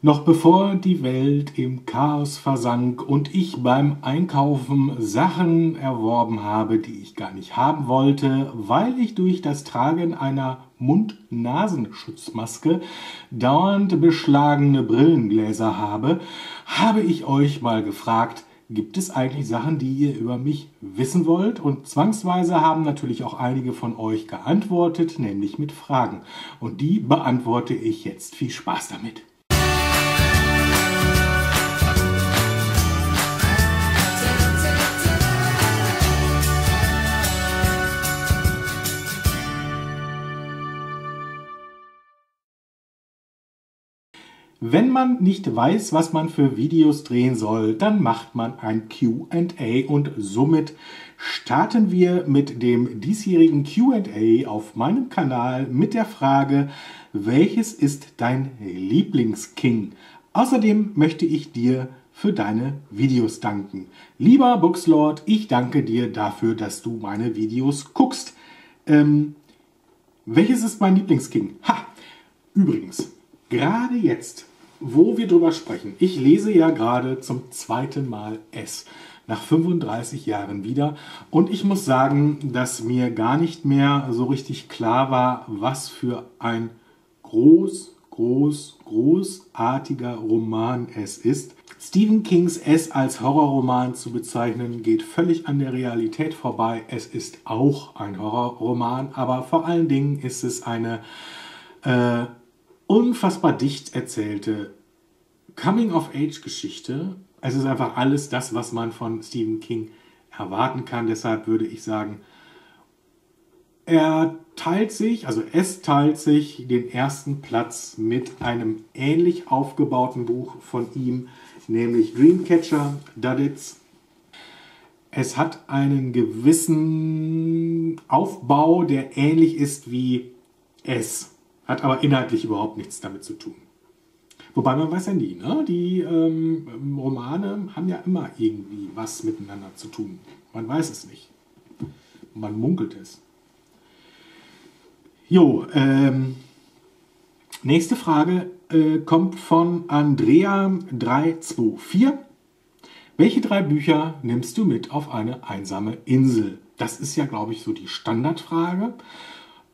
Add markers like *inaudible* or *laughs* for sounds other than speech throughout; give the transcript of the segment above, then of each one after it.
Noch bevor die Welt im Chaos versank und ich beim Einkaufen Sachen erworben habe, die ich gar nicht haben wollte, weil ich durch das Tragen einer Mund-Nasenschutzmaske dauernd beschlagene Brillengläser habe, habe ich euch mal gefragt, gibt es eigentlich Sachen, die ihr über mich wissen wollt? Und zwangsweise haben natürlich auch einige von euch geantwortet, nämlich mit Fragen. Und die beantworte ich jetzt. Viel Spaß damit. Wenn man nicht weiß, was man für Videos drehen soll, dann macht man ein QA und somit starten wir mit dem diesjährigen QA auf meinem Kanal mit der Frage, welches ist dein Lieblingsking? Außerdem möchte ich dir für deine Videos danken. Lieber Bookslord, ich danke dir dafür, dass du meine Videos guckst. Ähm, welches ist mein Lieblingsking? Ha! Übrigens, gerade jetzt wo wir drüber sprechen. Ich lese ja gerade zum zweiten Mal S nach 35 Jahren wieder und ich muss sagen, dass mir gar nicht mehr so richtig klar war, was für ein groß, groß, großartiger Roman es ist. Stephen Kings S als Horrorroman zu bezeichnen, geht völlig an der Realität vorbei. Es ist auch ein Horrorroman, aber vor allen Dingen ist es eine äh, unfassbar dicht erzählte Coming-of-Age-Geschichte. Es ist einfach alles das, was man von Stephen King erwarten kann. Deshalb würde ich sagen, er teilt sich, also es teilt sich den ersten Platz mit einem ähnlich aufgebauten Buch von ihm, nämlich Dreamcatcher Duddits. Es hat einen gewissen Aufbau, der ähnlich ist wie es hat aber inhaltlich überhaupt nichts damit zu tun. Wobei man weiß ja nie, ne? die ähm, Romane haben ja immer irgendwie was miteinander zu tun. Man weiß es nicht. Man munkelt es. Jo, ähm, nächste Frage äh, kommt von Andrea324. Welche drei Bücher nimmst du mit auf eine einsame Insel? Das ist ja, glaube ich, so die Standardfrage.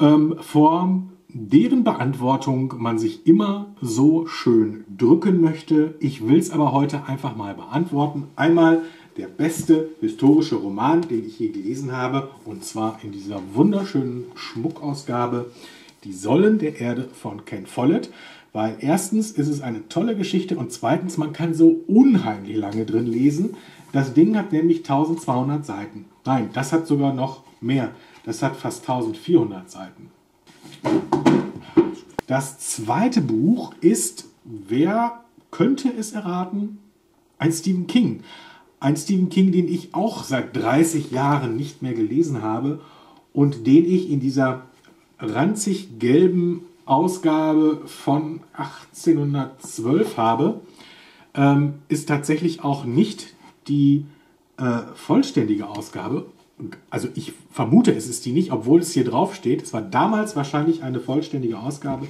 Ähm, vor deren Beantwortung man sich immer so schön drücken möchte. Ich will es aber heute einfach mal beantworten. Einmal der beste historische Roman, den ich je gelesen habe, und zwar in dieser wunderschönen Schmuckausgabe Die Sollen der Erde von Ken Follett. Weil erstens ist es eine tolle Geschichte und zweitens, man kann so unheimlich lange drin lesen. Das Ding hat nämlich 1200 Seiten. Nein, das hat sogar noch mehr. Das hat fast 1400 Seiten. Das zweite Buch ist, wer könnte es erraten? Ein Stephen King. Ein Stephen King, den ich auch seit 30 Jahren nicht mehr gelesen habe und den ich in dieser ranzig gelben Ausgabe von 1812 habe, ähm, ist tatsächlich auch nicht die äh, vollständige Ausgabe also ich vermute, es ist die nicht, obwohl es hier drauf steht. Es war damals wahrscheinlich eine vollständige Ausgabe,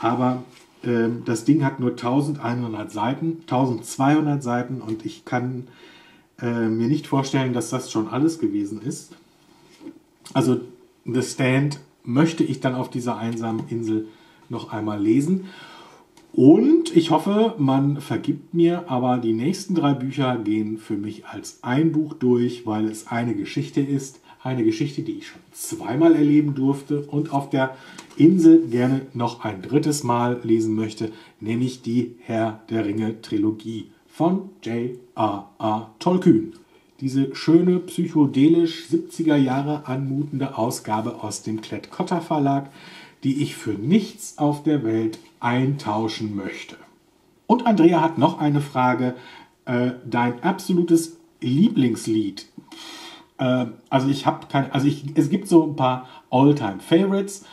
aber äh, das Ding hat nur 1100 Seiten, 1200 Seiten und ich kann äh, mir nicht vorstellen, dass das schon alles gewesen ist. Also The Stand möchte ich dann auf dieser einsamen Insel noch einmal lesen. Und ich hoffe, man vergibt mir, aber die nächsten drei Bücher gehen für mich als ein Buch durch, weil es eine Geschichte ist. Eine Geschichte, die ich schon zweimal erleben durfte und auf der Insel gerne noch ein drittes Mal lesen möchte, nämlich die Herr der Ringe Trilogie von J.R.R. Tolkien. Diese schöne, psychodelisch 70er Jahre anmutende Ausgabe aus dem Klett-Cotta Verlag, die ich für nichts auf der Welt eintauschen möchte. Und Andrea hat noch eine Frage. Äh, dein absolutes Lieblingslied? Äh, also ich habe kein, also ich, es gibt so ein paar All-Time Favorites,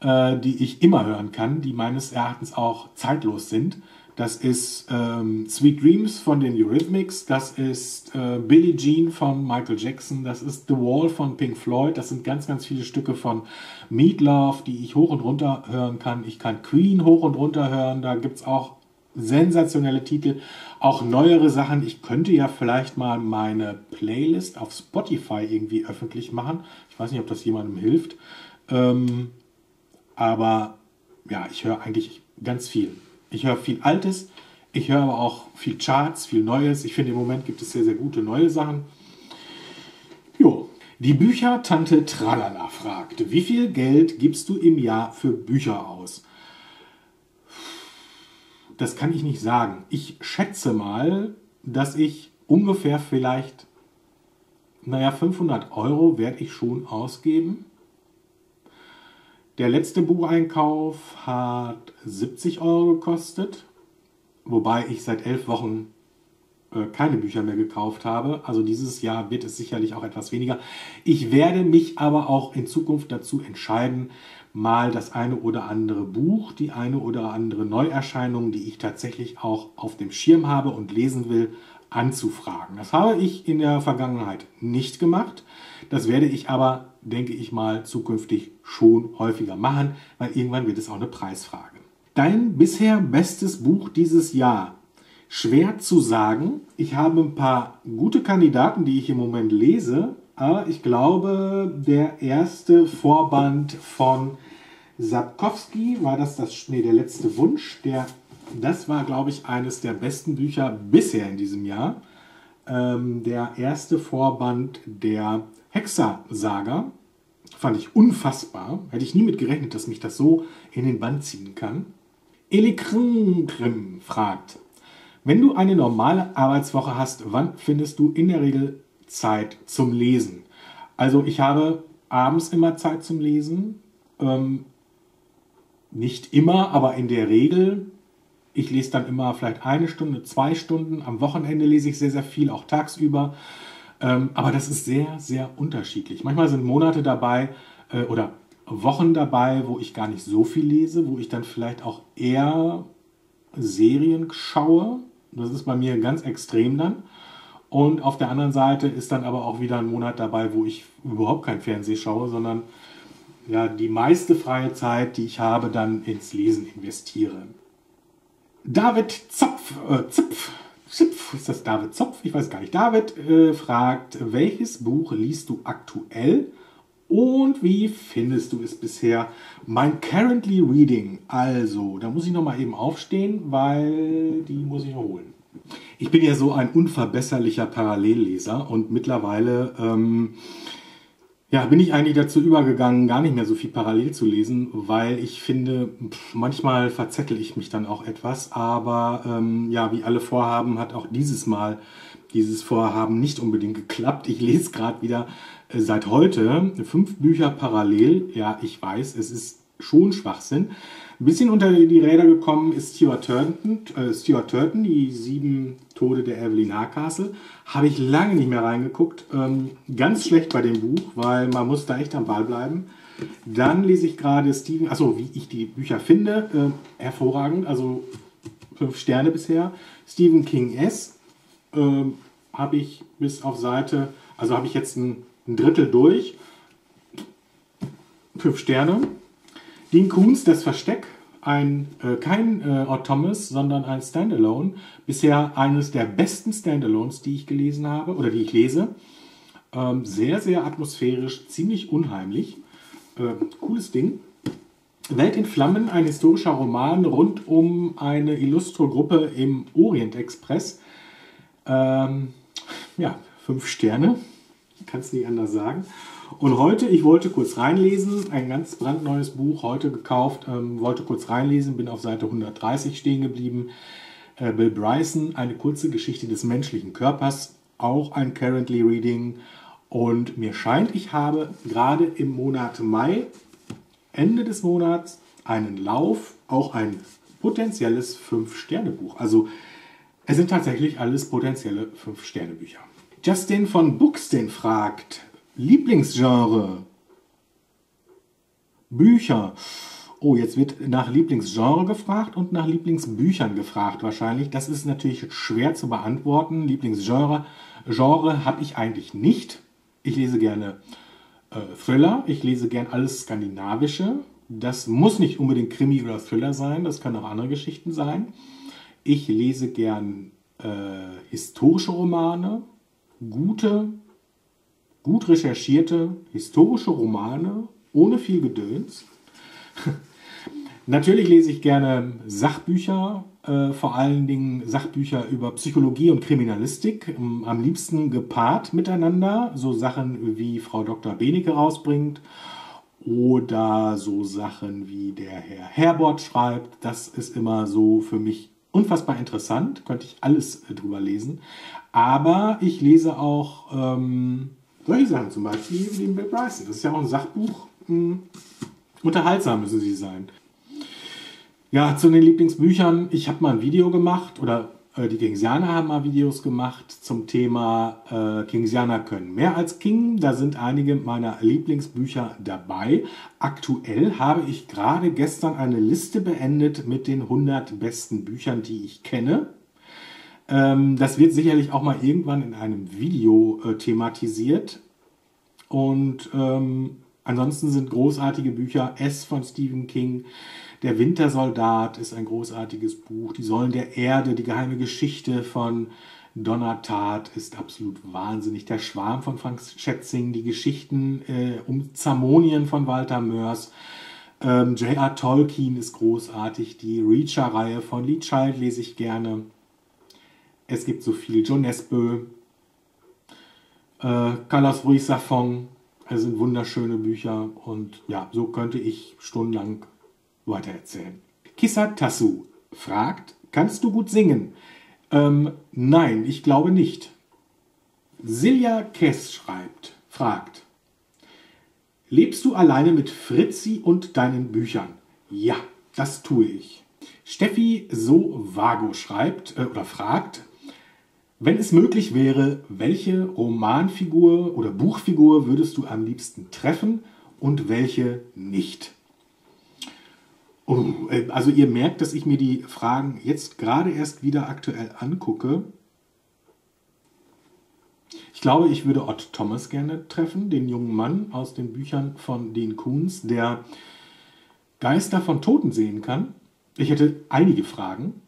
äh, die ich immer hören kann, die meines Erachtens auch zeitlos sind. Das ist ähm, Sweet Dreams von den Eurythmics, das ist äh, Billie Jean von Michael Jackson, das ist The Wall von Pink Floyd, das sind ganz, ganz viele Stücke von Meat Love, die ich hoch und runter hören kann. Ich kann Queen hoch und runter hören, da gibt es auch sensationelle Titel, auch neuere Sachen. Ich könnte ja vielleicht mal meine Playlist auf Spotify irgendwie öffentlich machen. Ich weiß nicht, ob das jemandem hilft. Ähm, aber ja, ich höre eigentlich ganz viel. Ich höre viel Altes, ich höre aber auch viel Charts, viel Neues. Ich finde, im Moment gibt es sehr, sehr gute neue Sachen. Jo. Die Büchertante Tralala fragt, wie viel Geld gibst du im Jahr für Bücher aus? Das kann ich nicht sagen. Ich schätze mal, dass ich ungefähr vielleicht, naja, 500 Euro werde ich schon ausgeben. Der letzte Bucheinkauf hat 70 Euro gekostet, wobei ich seit elf Wochen äh, keine Bücher mehr gekauft habe. Also dieses Jahr wird es sicherlich auch etwas weniger. Ich werde mich aber auch in Zukunft dazu entscheiden, mal das eine oder andere Buch, die eine oder andere Neuerscheinung, die ich tatsächlich auch auf dem Schirm habe und lesen will, anzufragen. Das habe ich in der Vergangenheit nicht gemacht. Das werde ich aber, denke ich mal, zukünftig schon häufiger machen, weil irgendwann wird es auch eine Preisfrage. Dein bisher bestes Buch dieses Jahr. Schwer zu sagen. Ich habe ein paar gute Kandidaten, die ich im Moment lese, aber ich glaube, der erste Vorband von Sapkowski war das, das nee, der letzte Wunsch. Der, das war, glaube ich, eines der besten Bücher bisher in diesem Jahr. Ähm, der erste Vorband der Hexer-Saga. Fand ich unfassbar. Hätte ich nie mit gerechnet, dass mich das so in den Band ziehen kann. Elikrim fragt, wenn du eine normale Arbeitswoche hast, wann findest du in der Regel Zeit zum Lesen? Also ich habe abends immer Zeit zum Lesen. Ähm, nicht immer, aber in der Regel. Ich lese dann immer vielleicht eine Stunde, zwei Stunden. Am Wochenende lese ich sehr, sehr viel, auch tagsüber. Ähm, aber das ist sehr, sehr unterschiedlich. Manchmal sind Monate dabei äh, oder Wochen dabei, wo ich gar nicht so viel lese, wo ich dann vielleicht auch eher Serien schaue. Das ist bei mir ganz extrem dann. Und auf der anderen Seite ist dann aber auch wieder ein Monat dabei, wo ich überhaupt kein Fernsehen schaue, sondern ja, die meiste freie Zeit, die ich habe, dann ins Lesen investiere. David Zopf, äh, Zipf Zipf, ist das David Zopf? Ich weiß gar nicht. David äh, fragt, welches Buch liest du aktuell und wie findest du es bisher? Mein Currently Reading. Also, da muss ich nochmal eben aufstehen, weil die muss ich holen. Ich bin ja so ein unverbesserlicher Parallelleser und mittlerweile ähm, ja, bin ich eigentlich dazu übergegangen, gar nicht mehr so viel parallel zu lesen, weil ich finde, manchmal verzettel ich mich dann auch etwas. Aber ähm, ja, wie alle Vorhaben hat auch dieses Mal dieses Vorhaben nicht unbedingt geklappt. Ich lese gerade wieder äh, seit heute fünf Bücher parallel. Ja, ich weiß, es ist schon Schwachsinn. Ein bisschen unter die Räder gekommen ist Stuart Turton, äh, Stuart Turton, die sieben Tode der Evelyn Hardcastle. Habe ich lange nicht mehr reingeguckt. Ähm, ganz schlecht bei dem Buch, weil man muss da echt am Ball bleiben. Dann lese ich gerade Stephen, achso, wie ich die Bücher finde, äh, hervorragend, also fünf Sterne bisher. Stephen King S. Äh, habe ich bis auf Seite, also habe ich jetzt ein, ein Drittel durch. Fünf Sterne. Dean Koons, Das Versteck, ein, äh, kein äh, Odd Thomas, sondern ein Standalone. Bisher eines der besten Standalones, die ich gelesen habe oder die ich lese. Ähm, sehr, sehr atmosphärisch, ziemlich unheimlich. Äh, cooles Ding. Welt in Flammen, ein historischer Roman rund um eine Illustro-Gruppe im Orient Express. Ähm, ja, fünf Sterne. Kann es nicht anders sagen. Und heute, ich wollte kurz reinlesen, ein ganz brandneues Buch, heute gekauft, ähm, wollte kurz reinlesen, bin auf Seite 130 stehen geblieben. Äh, Bill Bryson, eine kurze Geschichte des menschlichen Körpers, auch ein Currently Reading. Und mir scheint, ich habe gerade im Monat Mai, Ende des Monats, einen Lauf, auch ein potenzielles 5-Sterne-Buch. Also es sind tatsächlich alles potenzielle 5-Sterne-Bücher. Justin von Buxton fragt, Lieblingsgenre. Bücher. Oh, jetzt wird nach Lieblingsgenre gefragt und nach Lieblingsbüchern gefragt wahrscheinlich. Das ist natürlich schwer zu beantworten. Lieblingsgenre Genre habe ich eigentlich nicht. Ich lese gerne äh, Thriller. Ich lese gerne alles Skandinavische. Das muss nicht unbedingt Krimi oder Thriller sein. Das können auch andere Geschichten sein. Ich lese gern äh, historische Romane, gute, gut recherchierte historische Romane ohne viel Gedöns. *laughs* Natürlich lese ich gerne Sachbücher, äh, vor allen Dingen Sachbücher über Psychologie und Kriminalistik, ähm, am liebsten gepaart miteinander, so Sachen wie Frau Dr. Benecke rausbringt oder so Sachen wie der Herr Herbert schreibt. Das ist immer so für mich unfassbar interessant, könnte ich alles äh, drüber lesen. Aber ich lese auch ähm, solche Sachen, zum Beispiel wie den Bill Bryson. Das ist ja auch ein Sachbuch. Hm, unterhaltsam müssen sie sein. Ja, zu den Lieblingsbüchern. Ich habe mal ein Video gemacht oder äh, die Kingsianer haben mal Videos gemacht zum Thema äh, Kingsianer können mehr als King. Da sind einige meiner Lieblingsbücher dabei. Aktuell habe ich gerade gestern eine Liste beendet mit den 100 besten Büchern, die ich kenne. Ähm, das wird sicherlich auch mal irgendwann in einem Video äh, thematisiert. Und ähm, ansonsten sind großartige Bücher S von Stephen King. Der Wintersoldat ist ein großartiges Buch. Die Säulen der Erde, die geheime Geschichte von Donna Tartt ist absolut wahnsinnig. Der Schwarm von Frank Schätzing, die Geschichten äh, um Zamonien von Walter Mörs. Ähm, J.R. Tolkien ist großartig. Die Reacher-Reihe von Lee Child lese ich gerne. Es gibt so viel. John Nesbø, äh, Carlos Ruiz Zafón. Es sind wunderschöne Bücher und ja, so könnte ich stundenlang weitererzählen. Kissa Tassu fragt, kannst du gut singen? Ähm, nein, ich glaube nicht. Silja Kess schreibt, fragt, lebst du alleine mit Fritzi und deinen Büchern? Ja, das tue ich. Steffi So Vago schreibt äh, oder fragt, wenn es möglich wäre, welche Romanfigur oder Buchfigur würdest du am liebsten treffen und welche nicht? Oh, äh, also ihr merkt, dass ich mir die Fragen jetzt gerade erst wieder aktuell angucke. Ich glaube, ich würde Ott Thomas gerne treffen, den jungen Mann aus den Büchern von Dean Koons, der Geister von Toten sehen kann. Ich hätte einige Fragen,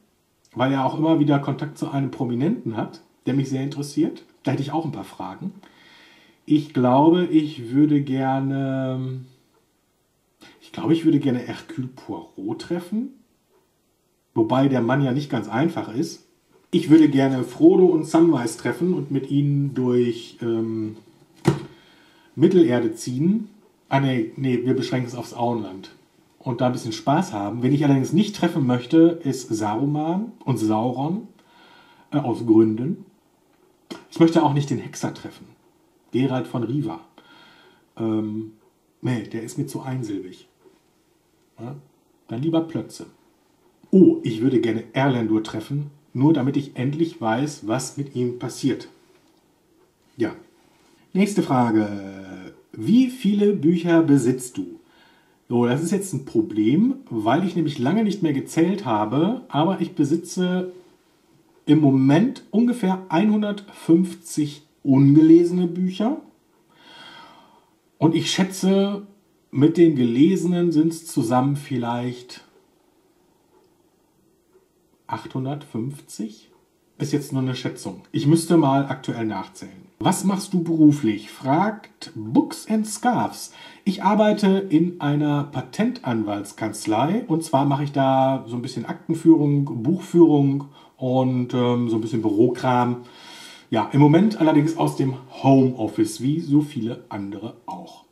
weil er auch immer wieder Kontakt zu einem Prominenten hat, der mich sehr interessiert. Da hätte ich auch ein paar Fragen. Ich glaube, ich würde gerne ich glaube, ich würde gerne Hercule Poirot treffen. Wobei der Mann ja nicht ganz einfach ist. Ich würde gerne Frodo und Samwise treffen und mit ihnen durch ähm, Mittelerde ziehen. Ah, nee, nee, wir beschränken es aufs Auenland. Und da ein bisschen Spaß haben. Wenn ich allerdings nicht treffen möchte, ist Saruman und Sauron. Äh, aus Gründen. Ich möchte auch nicht den Hexer treffen. Gerald von Riva. Ähm, nee, der ist mir zu einsilbig. Ja? Dann lieber Plötze. Oh, ich würde gerne Erlendur treffen, nur damit ich endlich weiß, was mit ihm passiert. Ja. Nächste Frage. Wie viele Bücher besitzt du? So, das ist jetzt ein Problem, weil ich nämlich lange nicht mehr gezählt habe, aber ich besitze im Moment ungefähr 150 ungelesene Bücher. Und ich schätze, mit den gelesenen sind es zusammen vielleicht 850. Ist jetzt nur eine Schätzung. Ich müsste mal aktuell nachzählen. Was machst du beruflich? fragt Books and Scarves. Ich arbeite in einer Patentanwaltskanzlei und zwar mache ich da so ein bisschen Aktenführung, Buchführung und ähm, so ein bisschen Bürokram. Ja, im Moment allerdings aus dem Homeoffice, wie so viele andere auch.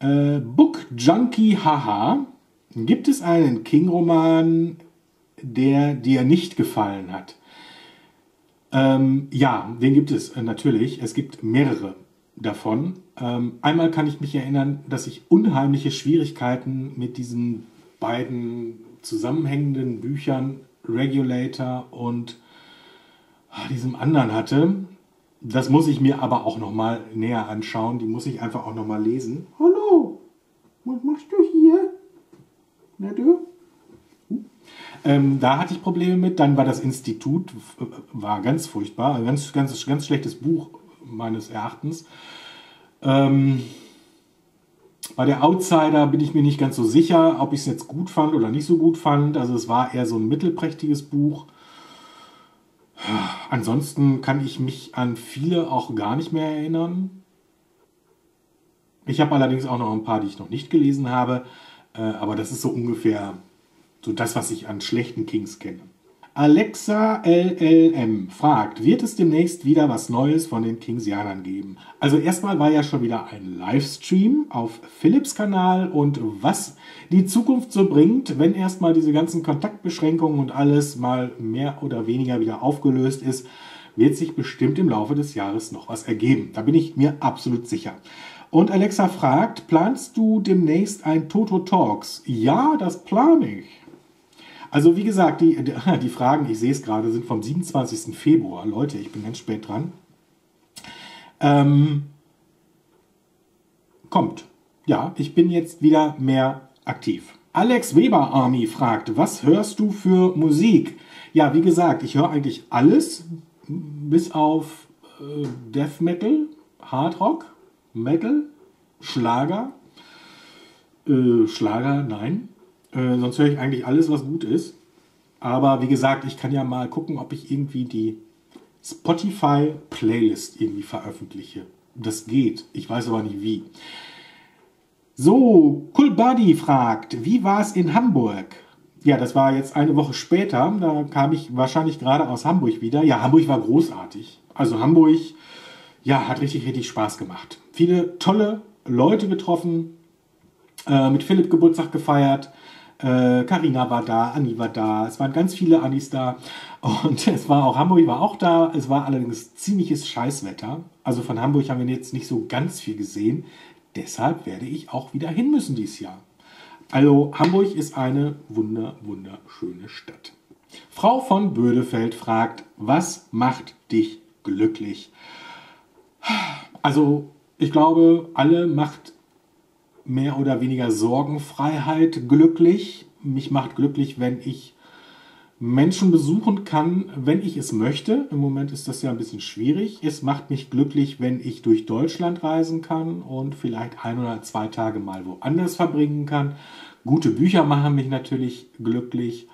Äh, Book Junkie Haha. Gibt es einen King-Roman, der dir nicht gefallen hat? Ähm, ja, den gibt es äh, natürlich. Es gibt mehrere davon. Ähm, einmal kann ich mich erinnern, dass ich unheimliche Schwierigkeiten mit diesen beiden zusammenhängenden Büchern Regulator und ah, diesem anderen hatte. Das muss ich mir aber auch noch mal näher anschauen. Die muss ich einfach auch noch mal lesen. Hallo, was machst du hier? Na du? Ähm, da hatte ich Probleme mit. Dann war das Institut war ganz furchtbar, ein ganz, ganz, ganz schlechtes Buch meines Erachtens. Ähm, Bei der Outsider bin ich mir nicht ganz so sicher, ob ich es jetzt gut fand oder nicht so gut fand. Also es war eher so ein mittelprächtiges Buch. Ansonsten kann ich mich an viele auch gar nicht mehr erinnern. Ich habe allerdings auch noch ein paar, die ich noch nicht gelesen habe. Äh, aber das ist so ungefähr so das, was ich an schlechten Kings kenne. Alexa LLM fragt, wird es demnächst wieder was Neues von den Kingsianern geben? Also erstmal war ja schon wieder ein Livestream auf Philips Kanal und was die Zukunft so bringt, wenn erstmal diese ganzen Kontaktbeschränkungen und alles mal mehr oder weniger wieder aufgelöst ist, wird sich bestimmt im Laufe des Jahres noch was ergeben. Da bin ich mir absolut sicher. Und Alexa fragt, planst du demnächst ein Toto Talks? Ja, das plane ich. Also wie gesagt, die, *laughs* die Fragen, ich sehe es gerade, sind vom 27. Februar. Leute, ich bin ganz spät dran. Ähm, kommt. Ja, ich bin jetzt wieder mehr aktiv. Alex Weber Army fragt, was hörst du für Musik? Ja, wie gesagt, ich höre eigentlich alles, bis auf äh, Death Metal, Hard Rock, Metal, Schlager. Äh, Schlager, nein. Äh, sonst höre ich eigentlich alles, was gut ist. Aber wie gesagt, ich kann ja mal gucken, ob ich irgendwie die Spotify-Playlist irgendwie veröffentliche. Das geht. Ich weiß aber nicht wie. So, Buddy fragt, wie war es in Hamburg? Ja, das war jetzt eine Woche später. Da kam ich wahrscheinlich gerade aus Hamburg wieder. Ja, Hamburg war großartig. Also Hamburg, ja, hat richtig, richtig Spaß gemacht. Viele tolle Leute getroffen, äh, mit Philipp Geburtstag gefeiert. Karina äh, war da, Anni war da, es waren ganz viele Annis da und *laughs* es war auch Hamburg war auch da. Es war allerdings ziemliches Scheißwetter. Also von Hamburg haben wir jetzt nicht so ganz viel gesehen. Deshalb werde ich auch wieder hin müssen dieses Jahr. Also Hamburg ist eine wunder wunderschöne Stadt. Frau von Bödefeld fragt, was macht dich glücklich? Also ich glaube, alle macht mehr oder weniger Sorgenfreiheit glücklich. Mich macht glücklich, wenn ich Menschen besuchen kann, wenn ich es möchte. Im Moment ist das ja ein bisschen schwierig. Es macht mich glücklich, wenn ich durch Deutschland reisen kann und vielleicht ein oder zwei Tage mal woanders verbringen kann. Gute Bücher machen mich natürlich glücklich.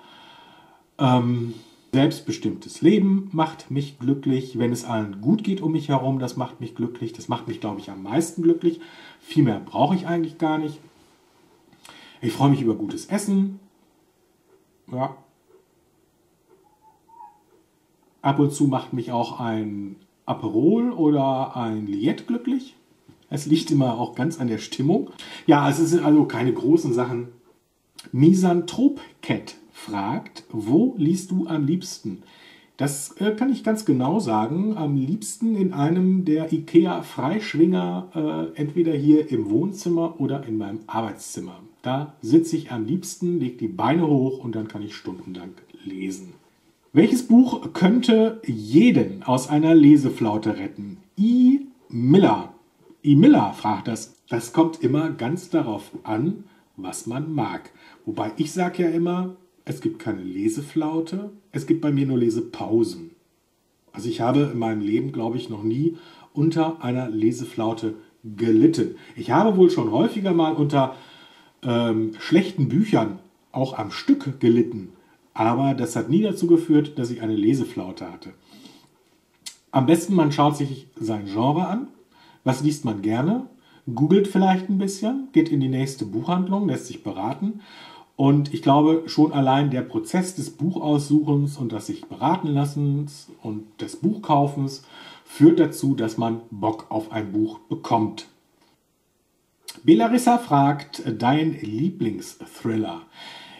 Ähm, Selbstbestimmtes Leben macht mich glücklich. Wenn es allen gut geht um mich herum, das macht mich glücklich. Das macht mich, glaube ich, am meisten glücklich. Viel mehr brauche ich eigentlich gar nicht. Ich freue mich über gutes Essen. Ja. Ab und zu macht mich auch ein Aperol oder ein Liet glücklich. Es liegt immer auch ganz an der Stimmung. Ja, es sind also keine großen Sachen. Misanthrop Cat fragt, wo liest du am liebsten? Das äh, kann ich ganz genau sagen. Am liebsten in einem der IKEA-Freischwinger, äh, entweder hier im Wohnzimmer oder in meinem Arbeitszimmer. Da sitze ich am liebsten, lege die Beine hoch und dann kann ich stundenlang lesen. Welches Buch könnte jeden aus einer Leseflaute retten? I. Miller. I. Miller fragt das. Das kommt immer ganz darauf an, was man mag. Wobei ich sage ja immer, es gibt keine Leseflaute, es gibt bei mir nur Lesepausen. Also ich habe in meinem Leben, glaube ich, noch nie unter einer Leseflaute gelitten. Ich habe wohl schon häufiger mal unter ähm, schlechten Büchern auch am Stück gelitten, aber das hat nie dazu geführt, dass ich eine Leseflaute hatte. Am besten man schaut sich sein Genre an. Was liest man gerne? Googelt vielleicht ein bisschen, geht in die nächste Buchhandlung, lässt sich beraten und ich glaube, schon allein der Prozess des Buchaussuchens und des sich beraten lassens und des Buchkaufens führt dazu, dass man Bock auf ein Buch bekommt. Belarissa fragt, dein Lieblingsthriller.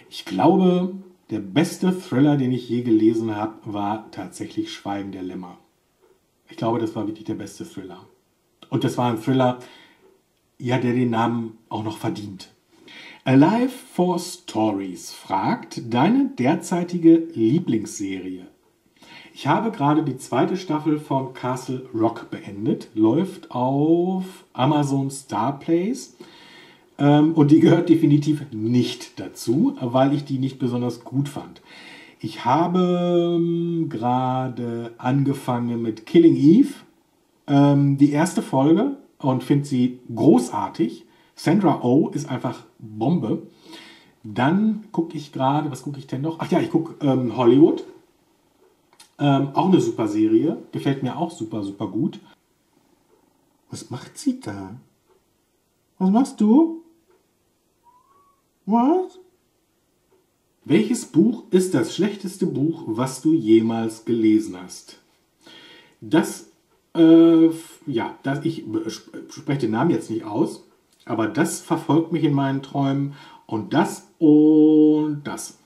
Ich glaube, der beste Thriller, den ich je gelesen habe, war tatsächlich Schweigen der Lämmer. Ich glaube, das war wirklich der beste Thriller. Und das war ein Thriller, ja, der den Namen auch noch verdient. Alive for Stories fragt deine derzeitige Lieblingsserie. Ich habe gerade die zweite Staffel von Castle Rock beendet, läuft auf Amazon Star Plays ähm, und die gehört definitiv nicht dazu, weil ich die nicht besonders gut fand. Ich habe ähm, gerade angefangen mit Killing Eve, ähm, die erste Folge und finde sie großartig Sandra Oh ist einfach Bombe. Dann gucke ich gerade, was gucke ich denn noch? Ach ja, ich gucke ähm, Hollywood. Ähm, auch eine super Serie. Gefällt mir auch super, super gut. Was macht sie da? Was machst du? Was? Welches Buch ist das schlechteste Buch, was du jemals gelesen hast? Das, äh, ja, das, ich spreche den Namen jetzt nicht aus, aber das verfolgt mich in meinen Träumen und das und das.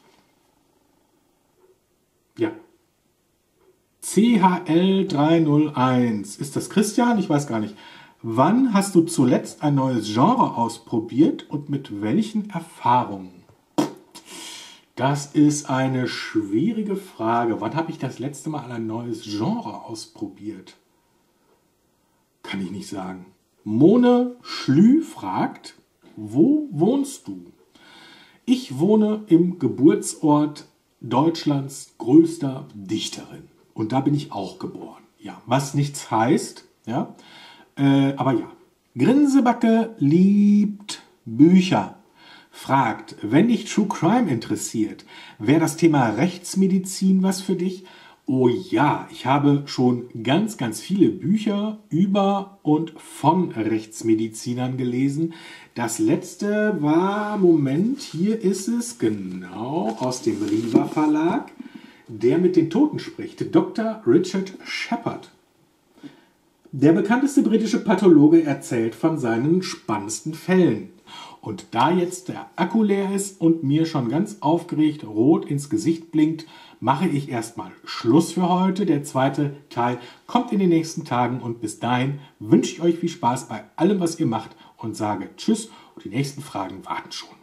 Ja. CHL 301. Ist das Christian? Ich weiß gar nicht. Wann hast du zuletzt ein neues Genre ausprobiert und mit welchen Erfahrungen? Das ist eine schwierige Frage. Wann habe ich das letzte Mal ein neues Genre ausprobiert? Kann ich nicht sagen. Mone Schlü fragt, wo wohnst du? Ich wohne im Geburtsort Deutschlands größter Dichterin. Und da bin ich auch geboren. Ja, was nichts heißt, ja. Äh, aber ja. Grinsebacke liebt Bücher fragt, wenn dich True Crime interessiert, wäre das Thema Rechtsmedizin was für dich? Oh ja, ich habe schon ganz, ganz viele Bücher über und von Rechtsmedizinern gelesen. Das letzte war, Moment, hier ist es, genau, aus dem Riva Verlag, der mit den Toten spricht, Dr. Richard Shepard. Der bekannteste britische Pathologe erzählt von seinen spannendsten Fällen. Und da jetzt der Akku leer ist und mir schon ganz aufgeregt rot ins Gesicht blinkt, mache ich erstmal Schluss für heute. Der zweite Teil kommt in den nächsten Tagen und bis dahin wünsche ich euch viel Spaß bei allem, was ihr macht und sage Tschüss und die nächsten Fragen warten schon.